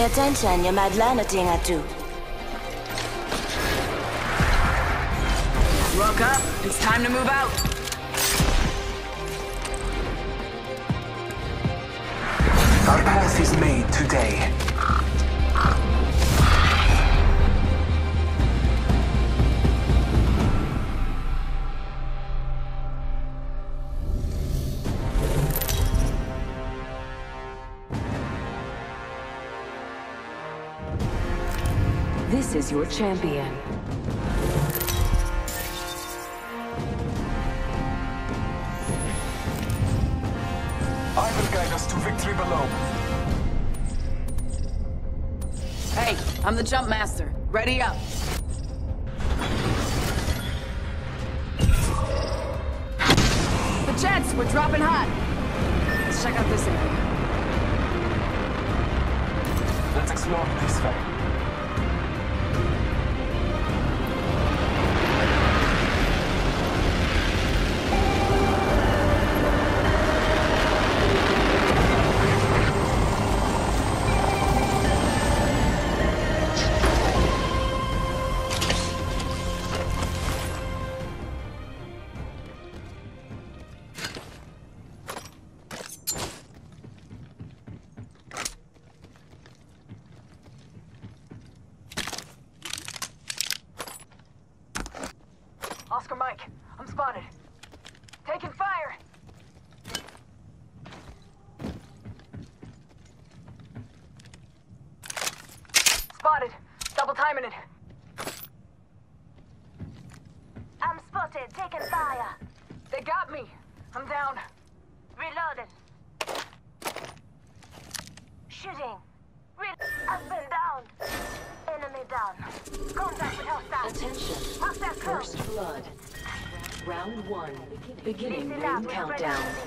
pay attention, you might learn a thing or two. Rock up. It's time to move out. Our path is made today. Is your champion. I will guide us to victory below. Hey, I'm the jump master. Ready up. Up,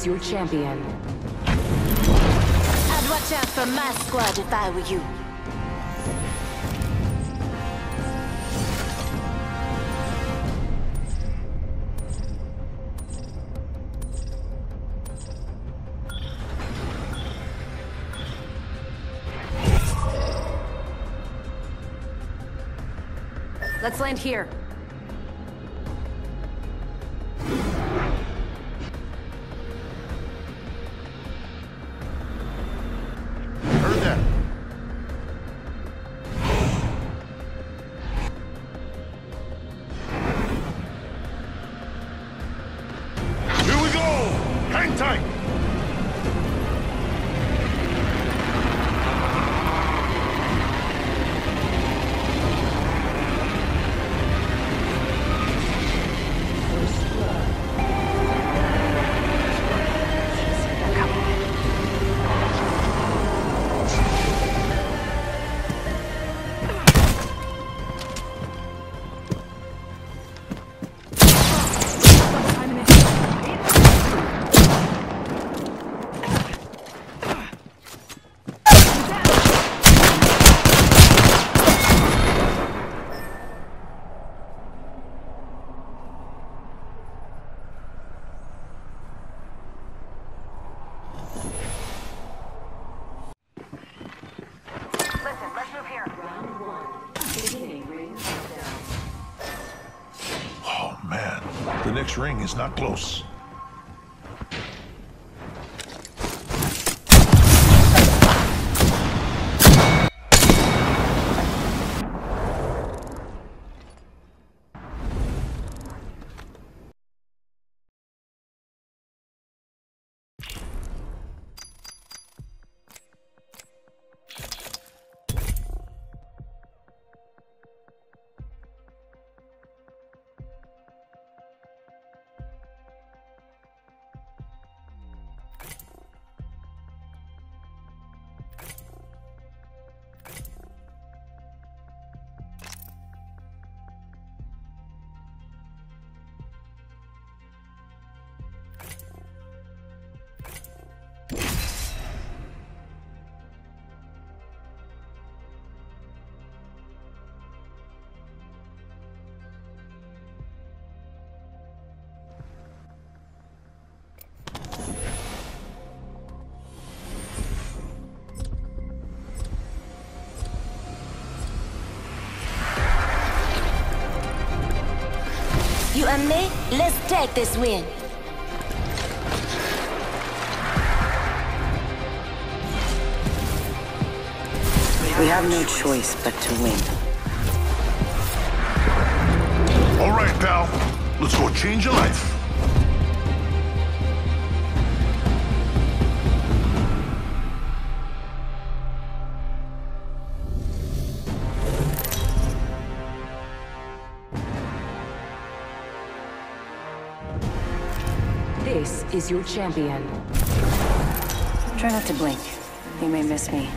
is your champion. I'd watch out for my squad if I were you. Let's land here. Not close. And me, let's take this win. We have no choice but to win. All right, pal. Let's go change your life. This is your champion. Try not to blink. You may miss me.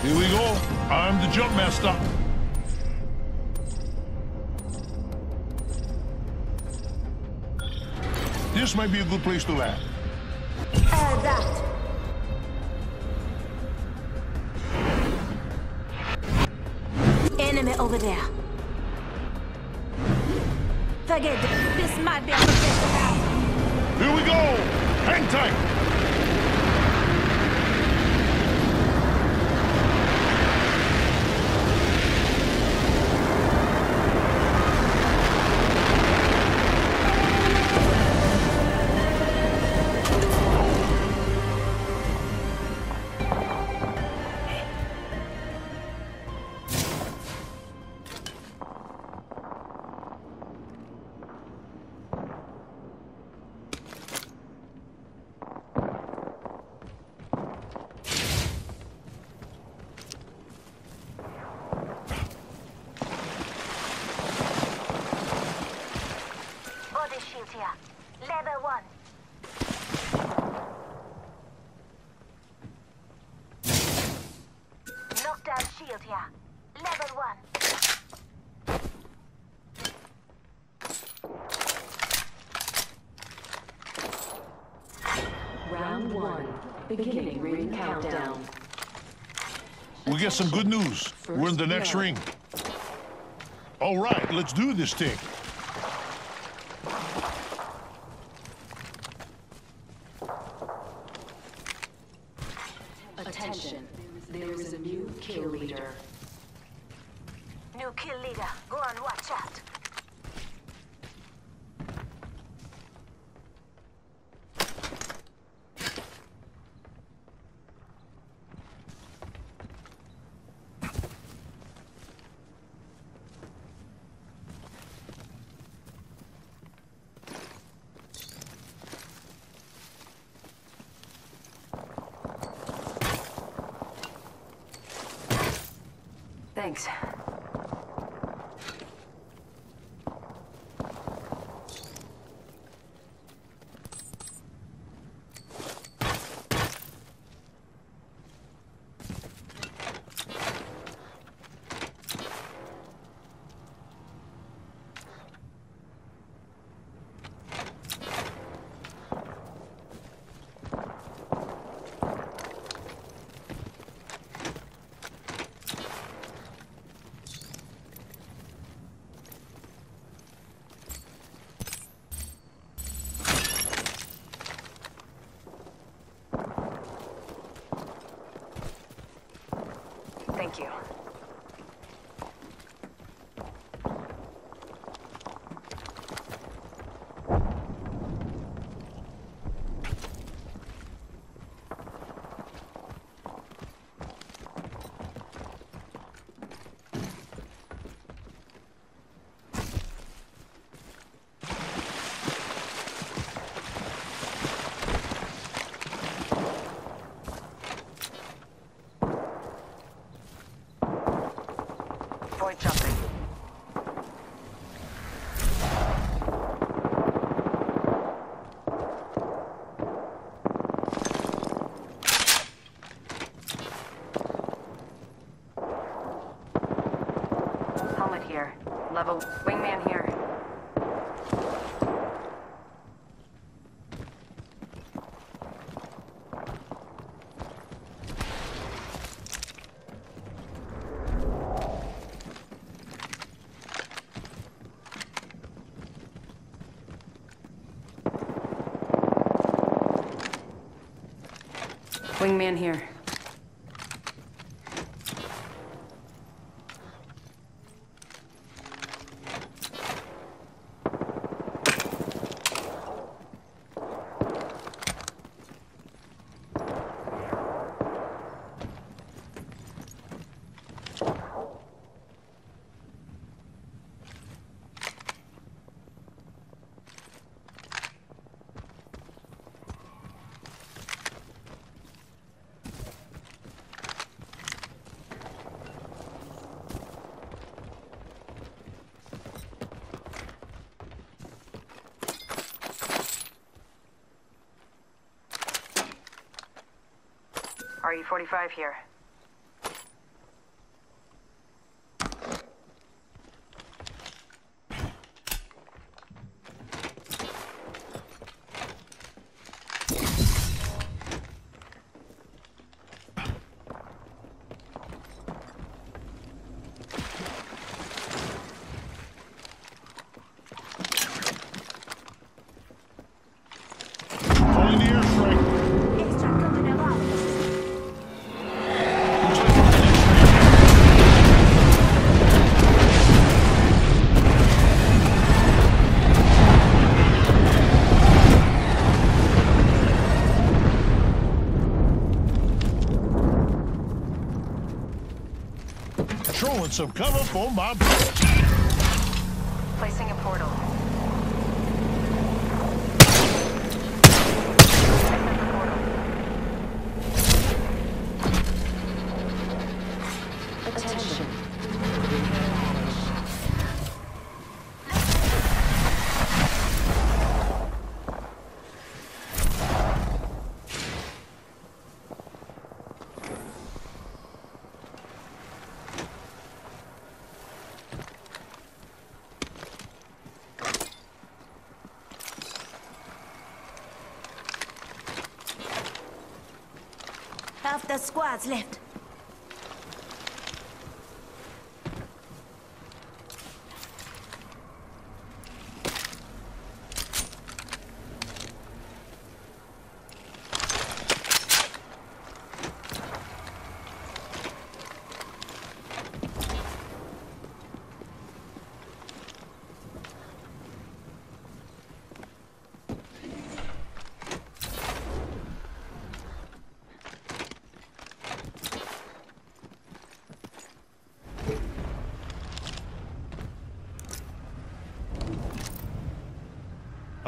Here we go. I'm the jump master. This might be a good place to land. That. Enemy over there. This might be a. Here we go. Hang tight. Here. Level one. Knockdown shield here. Level one. Round one. Beginning ring countdown. We get some good news. We're in the next ring. All right, let's do this thing. Attention. There is a new kill leader. New kill leader. Go on, watch out. Thanks. Thank you. Avoid jumping. Helmet here. Level wingman here. Wingman here. RE-45 here. Some cover for my bullets. Left.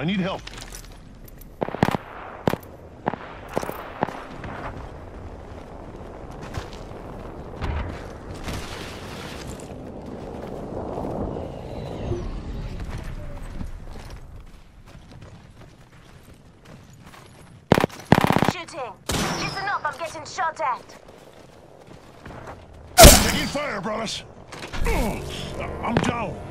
I need help. Shooting. Listen up, I'm getting shot at. Taking fire, brothers. I'm down.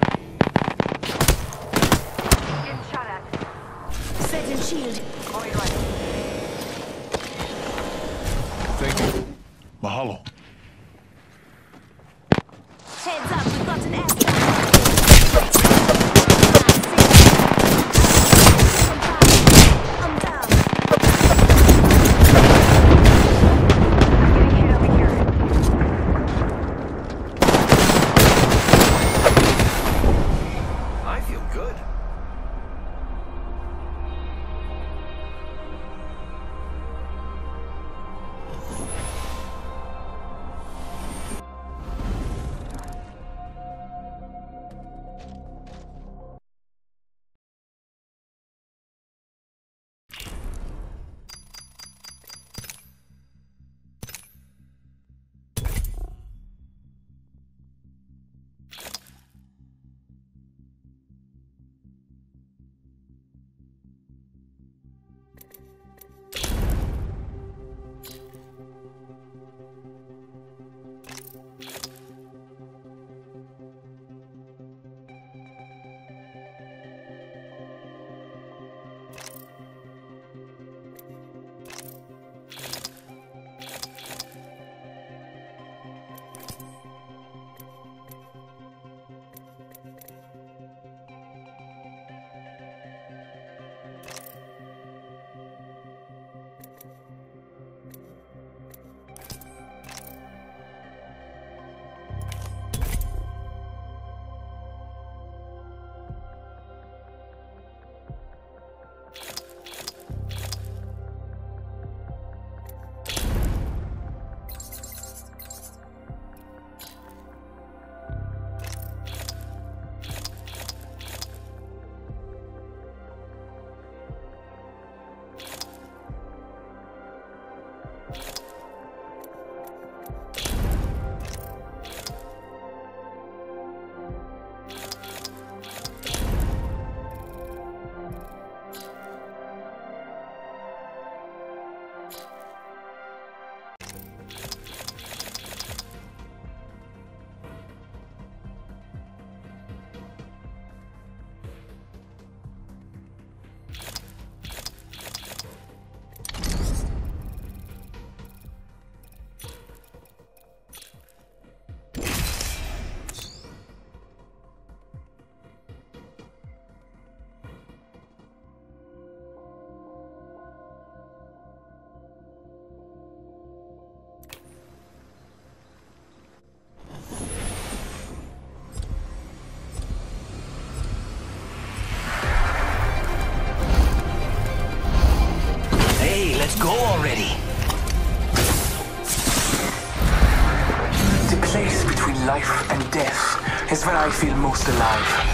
Alive.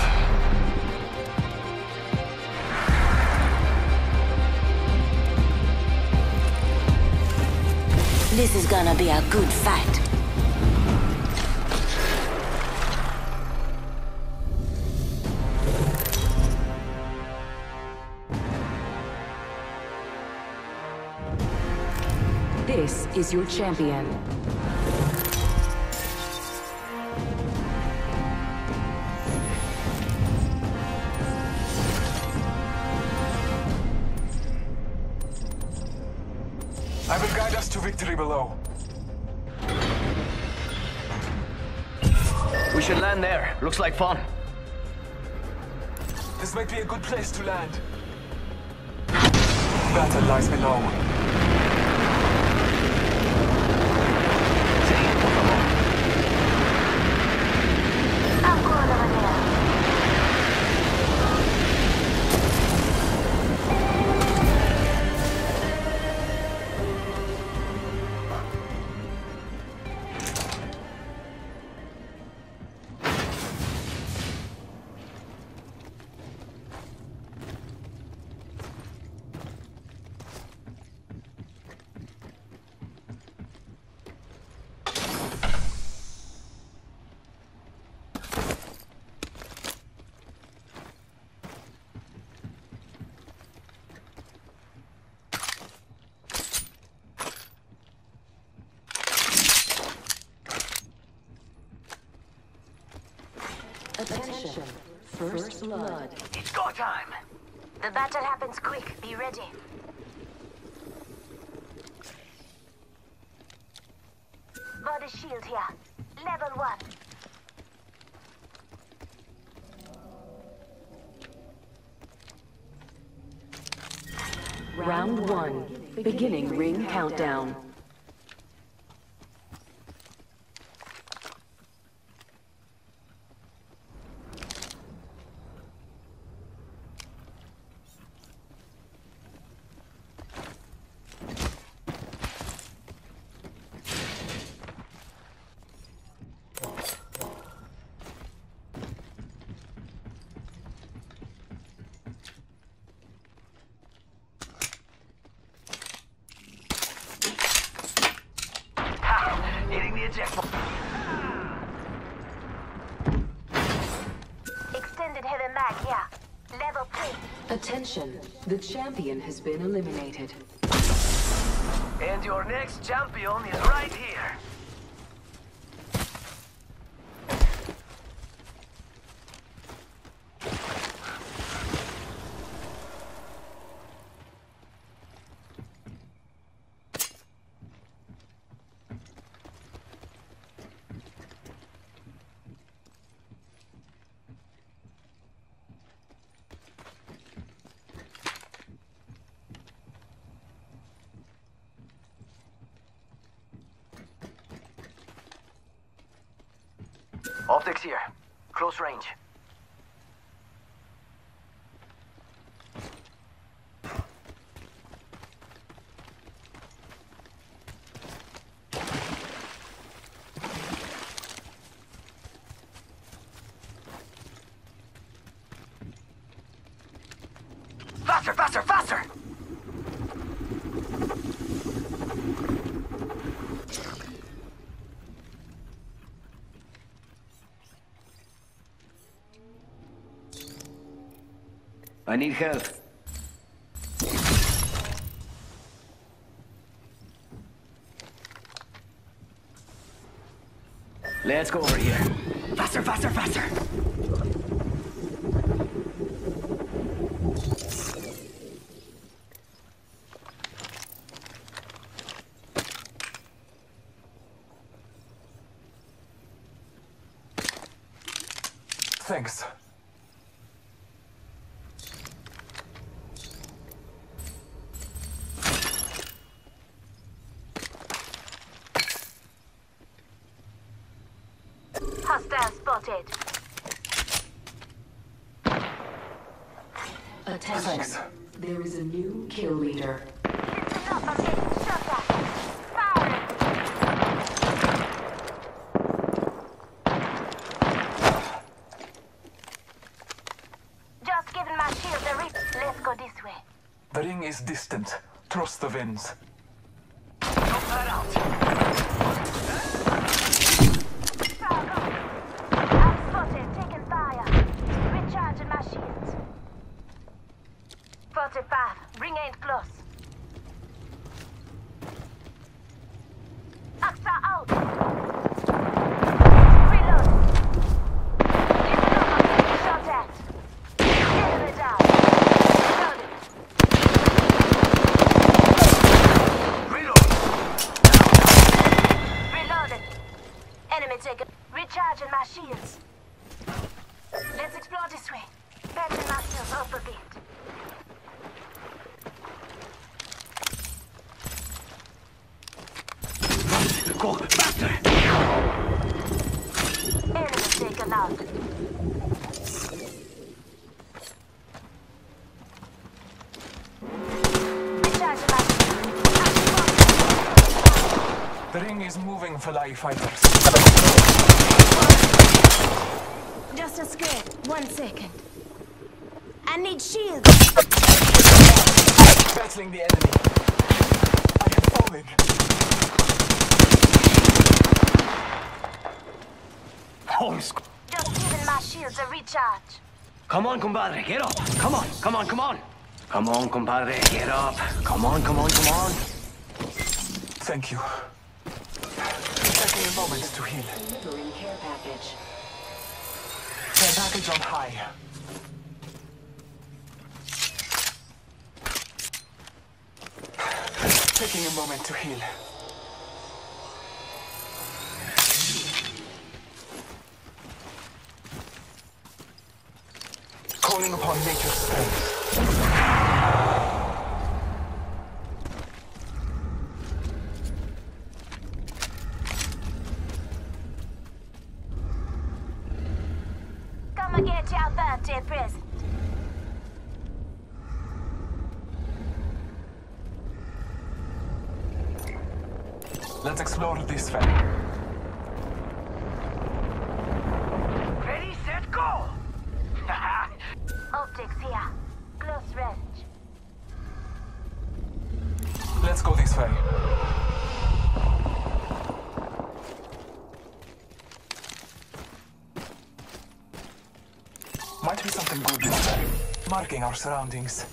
This is gonna be a good fight. This is your champion. Looks like fun. This might be a good place to land. Battle lies below. First blood. It's go time. The battle happens quick. Be ready. Body shield here. Level one. Round one. Beginning ring countdown. Attention. The champion has been eliminated. And your next champion is right here. Optics here. Close range. Faster, faster, faster! I need help. Let's go over here. Faster, faster, faster! Thanks. Hostile spotted. Attention. Thanks. There is a new kill leader. Listen up, I'm getting shot at. Firing. Just giving my shield a rip. Let's go this way. The ring is distant. Trust the winds. Don't let out. Frog up. I'm spotted, taking fire. Recharging my shields. 45. Ring ain't close. Axa out. Reload. Listen up, I'm getting shot at. Enemy down. Reloading. Recharging my shields. Let's explore this way. Patching myself up a bit. Go faster! Enemy taken out. Recharging my shields. The ring is moving, Falai fighters. Just a script. One second. I need shields. Battling the enemy. I have fallen. Holy sc- Just giving my shields a recharge. Come on, compadre, get up. Come on, come on, come on. Come on, compadre, get up. Come on, come on, come on. Thank you. Taking a moment to heal. Delivering care package. Care package on high. Taking a moment to heal. Calling upon nature's strength. Come and get your birthday present. Let's explore this way. Ready, set, go! Optics here. Close range. Let's go this way. Might be something good this way. Marking our surroundings.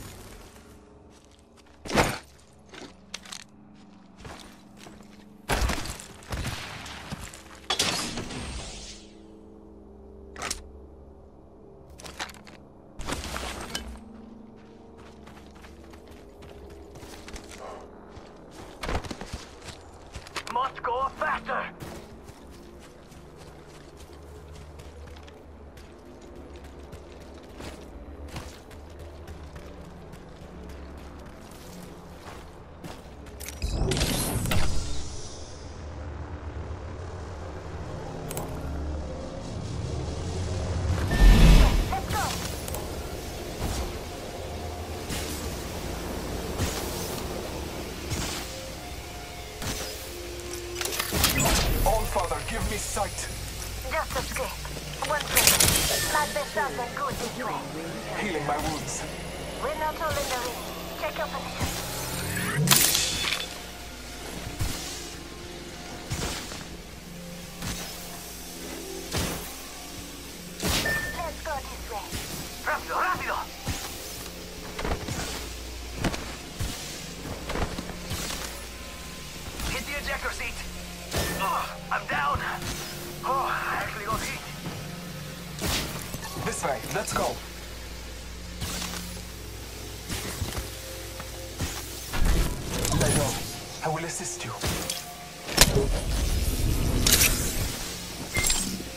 Will assist you.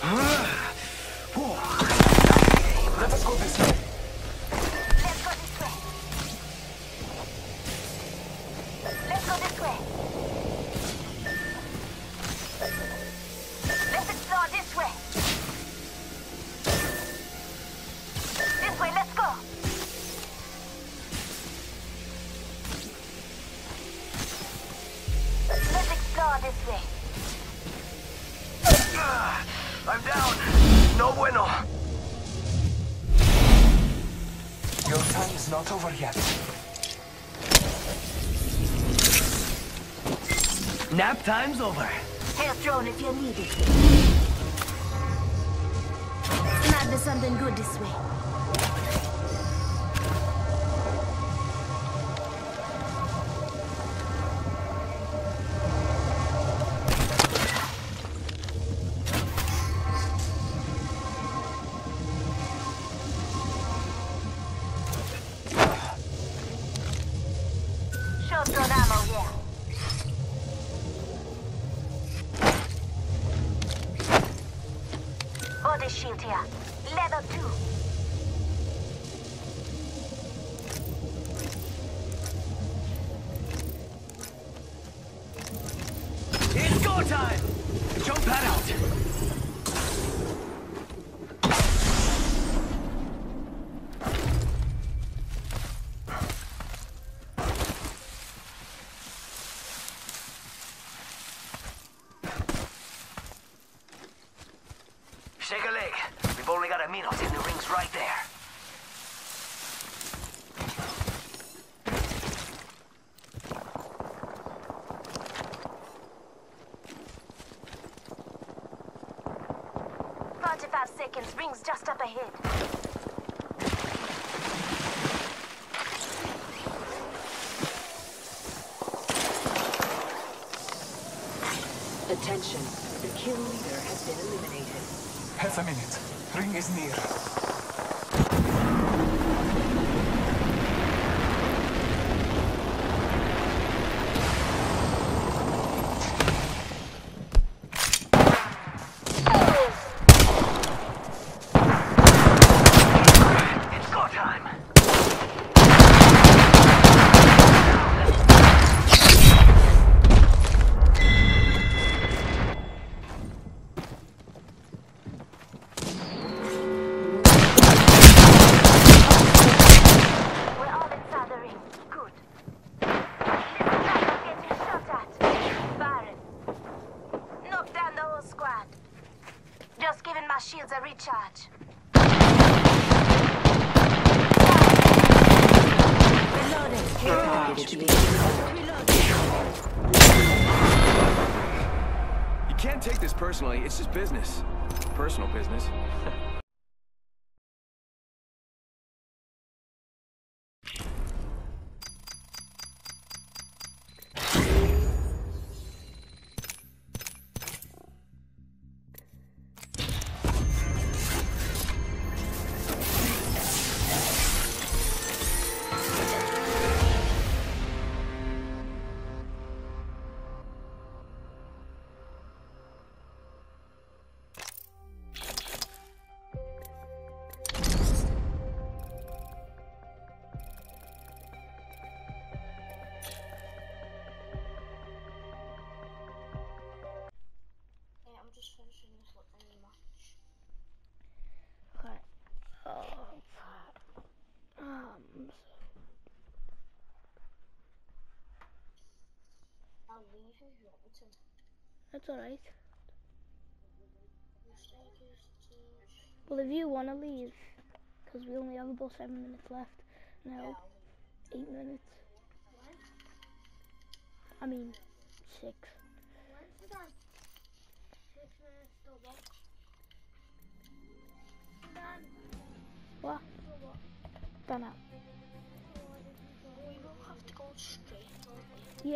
Let time's over. Health drone if you need it. Might be something good this way. We've only got a the ring's right there. Forty-five seconds. Ring's just up ahead. Attention. The kill leader has been eliminated. Half a minute. Ring is near. It's go time! We're all inside the ring. Good. Listen up, I'm getting shot at. Baron. Knock down the whole squad. Just giving my shields a recharge. Reloading. Target to be You can't take this It's just business. Personal business. that's alright. You stay just to... Well, if you want to leave, because we only have about seven minutes left now, eight minutes. I mean, six. When's the time? Six minutes till what? Dan, What? till what? Don't know. We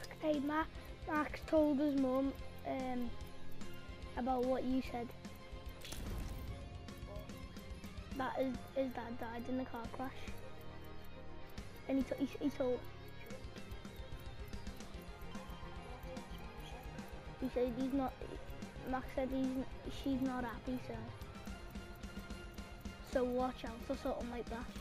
Max, hey, Ma, Max told his mum um, about what you said. That his, his dad died in the car crash. And he, he, he told, he said he's not, Max said he's, she's not happy, so. So watch out for something like that.